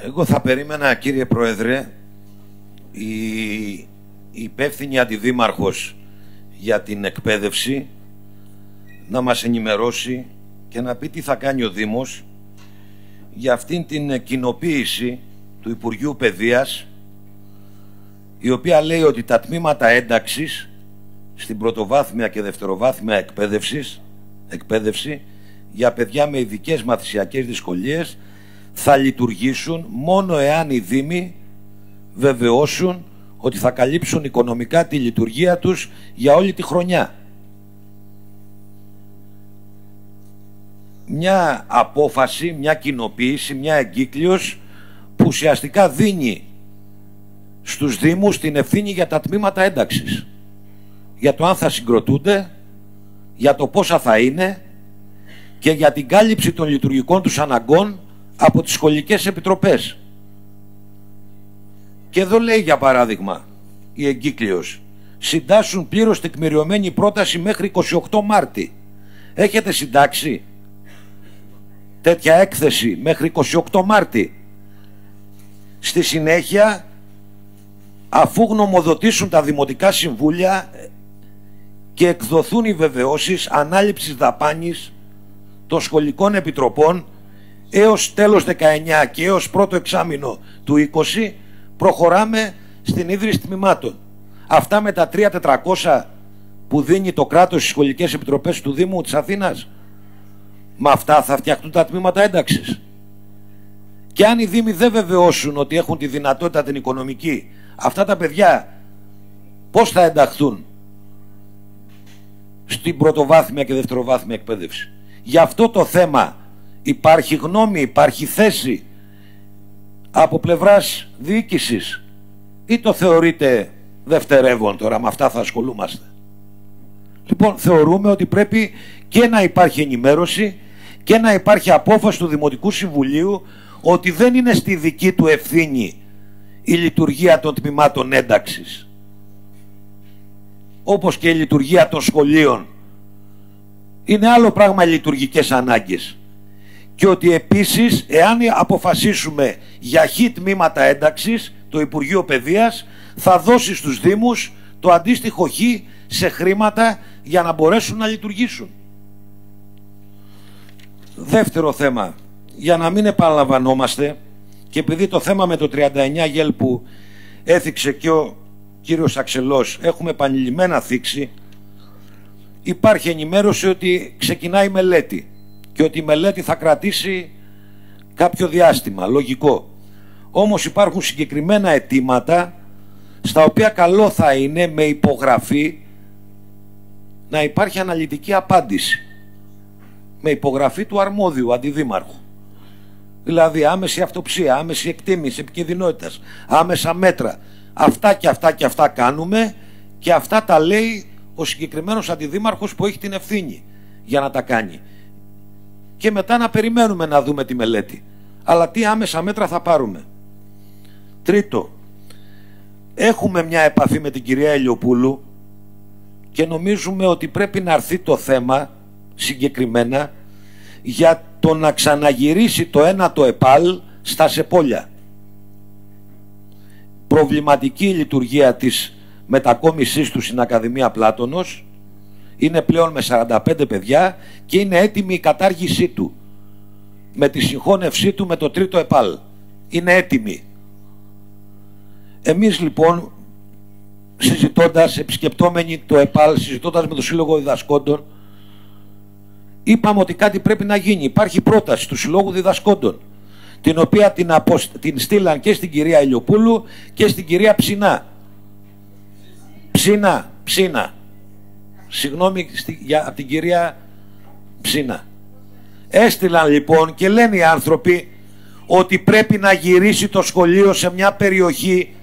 Εγώ θα περίμενα κύριε Πρόεδρε η, η υπεύθυνη αντιδήμαρχος για την εκπαίδευση να μας ενημερώσει και να πει τι θα κάνει ο Δήμος για αυτήν την κοινοποίηση του Υπουργείου Παιδείας η οποία λέει ότι τα τμήματα ένταξης στην πρωτοβάθμια και δευτεροβάθμια εκπαίδευσης, εκπαίδευση για παιδιά με ειδικές μαθησιακές δυσκολίες θα λειτουργήσουν μόνο εάν οι Δήμοι βεβαιώσουν ότι θα καλύψουν οικονομικά τη λειτουργία τους για όλη τη χρονιά. Μια απόφαση, μια κοινοποίηση, μια εγκύκλειος που ουσιαστικά δίνει στους Δήμους την ευθύνη για τα τμήματα ένταξης. Για το αν θα συγκροτούνται, για το πόσα θα είναι και για την κάλυψη των λειτουργικών τους αναγκών από τις σχολικές επιτροπές. Και εδώ λέει για παράδειγμα η εγκύκλειος συντάσσουν πλήρως τεκμηριωμένη πρόταση μέχρι 28 Μάρτη. Έχετε συντάξει τέτοια έκθεση μέχρι 28 Μάρτη. Στη συνέχεια αφού γνωμοδοτήσουν τα Δημοτικά Συμβούλια και εκδοθούν οι βεβαιώσεις ανάληψης δαπάνης των σχολικών επιτροπών έως τέλος 19 και έως πρώτο εξάμεινο του 20 προχωράμε στην ίδρυση τμήματων. Αυτά με τα 3.400 που δίνει το κράτος στις σχολικές επιτροπές του Δήμου της Αθήνας με αυτά θα φτιαχτούν τα τμήματα ένταξης. Και αν οι Δήμοι δεν βεβαιώσουν ότι έχουν τη δυνατότητα την οικονομική αυτά τα παιδιά πώς θα ενταχθούν στην πρωτοβάθμια και δευτεροβάθμια εκπαίδευση; Γι' αυτό το θέμα υπάρχει γνώμη, υπάρχει θέση από πλευράς διοίκησης ή το θεωρείτε δευτερεύον τώρα, με αυτά θα ασχολούμαστε; Λοιπόν, θεωρούμε ότι πρέπει και να υπάρχει ενημέρωση και να υπάρχει απόφαση του Δημοτικού Συμβουλίου ότι δεν είναι στη δική του ευθύνη η λειτουργία των τμήματων ένταξης όπως και η λειτουργία των σχολείων είναι άλλο πράγμα οι λειτουργικές ανάγκες και ότι επίσης εάν αποφασίσουμε για χι τμήματα ένταξης το Υπουργείο Παιδείας θα δώσει στους Δήμους το αντίστοιχο χ σε χρήματα για να μπορέσουν να λειτουργήσουν. Δεύτερο θέμα, για να μην επαναλαμβανόμαστε και επειδή το θέμα με το 39 γέλ που έθιξε και ο κύριος Αξελός έχουμε επανειλημμένα θίξει υπάρχει ενημέρωση ότι ξεκινάει μελέτη και ότι η μελέτη θα κρατήσει κάποιο διάστημα, λογικό. Όμως υπάρχουν συγκεκριμένα αιτήματα στα οποία καλό θα είναι με υπογραφή να υπάρχει αναλυτική απάντηση με υπογραφή του αρμόδιου αντιδήμαρχου. Δηλαδή άμεση αυτοψία, άμεση εκτίμηση επικίνδυνοτητας, άμεσα μέτρα. Αυτά και αυτά και αυτά κάνουμε και αυτά τα λέει ο συγκεκριμένος αντιδήμαρχος που έχει την ευθύνη για να τα κάνει. Και μετά να περιμένουμε να δούμε τη μελέτη. Αλλά τι άμεσα μέτρα θα πάρουμε. Τρίτο, έχουμε μια επαφή με την κυρία Ελιοπούλου και νομίζουμε ότι πρέπει να έρθει το θέμα συγκεκριμένα για το να ξαναγυρίσει το ένα το ΕΠΑΛ στα Σεπόλια. Προβληματική λειτουργία της μετακόμισής του στην Ακαδημία Πλάτωνος είναι πλέον με 45 παιδιά και είναι έτοιμη η κατάργησή του με τη συγχώνευσή του με το τρίτο ΕΠΑΛ. Είναι έτοιμη. Εμείς λοιπόν συζητώντας, επισκεπτόμενοι το ΕΠΑΛ, συζητώντας με το Σύλλογο Διδασκόντων είπαμε ότι κάτι πρέπει να γίνει. Υπάρχει πρόταση του Συλλόγου Διδασκόντων την οποία την, την στείλαν και στην κυρία Ηλιοπούλου και στην κυρία Ψινά. Ψινά, Ψίνα. Συγγνώμη για, από την κυρία Ψίνα. Έστειλαν λοιπόν και λένε οι άνθρωποι ότι πρέπει να γυρίσει το σχολείο σε μια περιοχή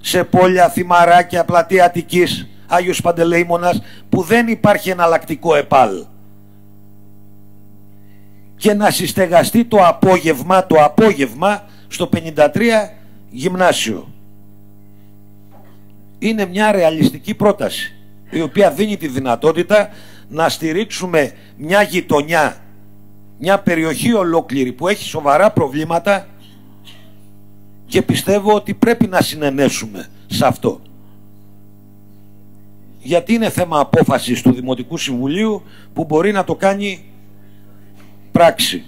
σε πόλια, θυμαράκια, πλατεία Αττικής, Άγιος Παντελεήμονας που δεν υπάρχει εναλλακτικό ΕΠΑΛ και να συστεγαστεί το απόγευμα, το απόγευμα στο 53 γυμνάσιο. Είναι μια ρεαλιστική πρόταση η οποία δίνει τη δυνατότητα να στηρίξουμε μια γειτονιά, μια περιοχή ολόκληρη που έχει σοβαρά προβλήματα και πιστεύω ότι πρέπει να συνενέσουμε σε αυτό. Γιατί είναι θέμα απόφασης του Δημοτικού Συμβουλίου που μπορεί να το κάνει πράξη.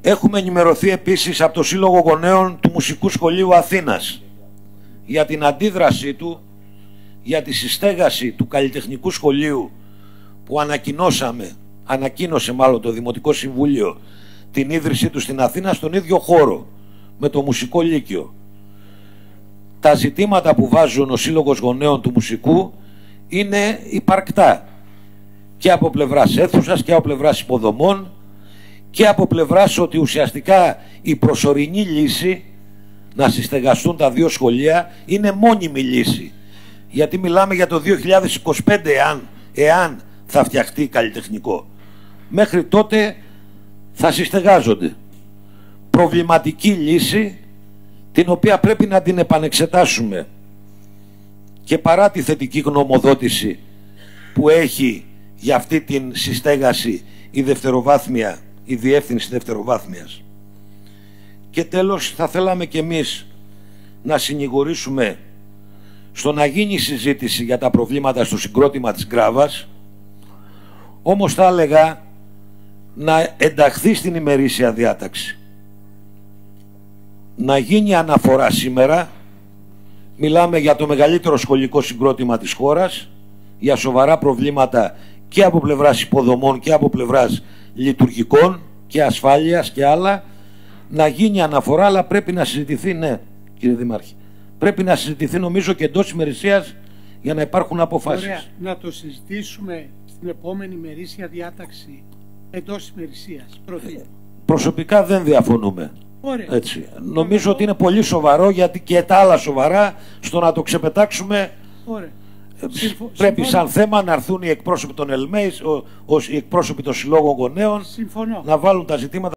Έχουμε ενημερωθεί επίσης από το Σύλλογο Γονέων του Μουσικού Σχολείου Αθήνας για την αντίδρασή του για τη συστέγαση του καλλιτεχνικού σχολείου που ανακοινώσαμε, ανακοίνωσε μάλλον το Δημοτικό Συμβούλιο την ίδρυσή του στην Αθήνα στον ίδιο χώρο με το Μουσικό Λύκειο. Τα ζητήματα που βάζουν ο Σύλλογος Γονέων του Μουσικού είναι υπαρκτά και από πλευράς αίθουσας και από πλευράς υποδομών και από πλευράς ότι ουσιαστικά η προσωρινή λύση να συστεγαστούν τα δύο σχολεία είναι μόνιμη λύση. Γιατί μιλάμε για το 2025 εάν, εάν θα φτιαχτεί καλλιτεχνικό. Μέχρι τότε θα συστεγάζονται. Προβληματική λύση την οποία πρέπει να την επανεξετάσουμε και παρά τη θετική γνωμοδότηση που έχει για αυτή την συστέγαση η δευτεροβάθμια, η διεύθυνση δευτεροβάθμιας. Και τέλος θα θέλαμε και εμείς να συνηγορήσουμε στο να γίνει συζήτηση για τα προβλήματα στο συγκρότημα της Γκράβας όμως θα έλεγα να ενταχθεί στην ημερήσια διάταξη. Να γίνει αναφορά σήμερα. Μιλάμε για το μεγαλύτερο σχολικό συγκρότημα της χώρας για σοβαρά προβλήματα και από πλευράς υποδομών και από πλευράς λειτουργικών και ασφάλειας και άλλα. Να γίνει αναφορά αλλά πρέπει να συζητηθεί ναι κύριε Δημάρχη πρέπει να συζητηθεί νομίζω και εντός ημερησίας για να υπάρχουν αποφάσεις. Ωραία. Να το συζητήσουμε στην επόμενη ημερήσια διάταξη εντός ημερησίας. Ε, προσωπικά δεν διαφωνούμε. Ωραία. Έτσι. Νομίζω ότι είναι πολύ σοβαρό γιατί και τα άλλα σοβαρά στο να το ξεπετάξουμε Ωραία. Ε, πρέπει σαν θέμα να έρθουν οι εκπρόσωποι των ΕΛΜΕΙΣ, οι εκπρόσωποι των συλλόγων γονέων Συμφωνώ. να βάλουν τα ζητήματα